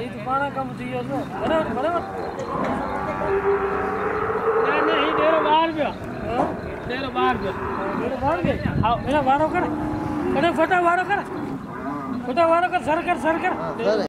itu mana kamu tinggal? Mana, mana, mana? डेरो बाहर गया डेरो बाहर गया हाँ मेरा वारो कर अरे फटा वारो कर फटा वारो कर सर कर सर कर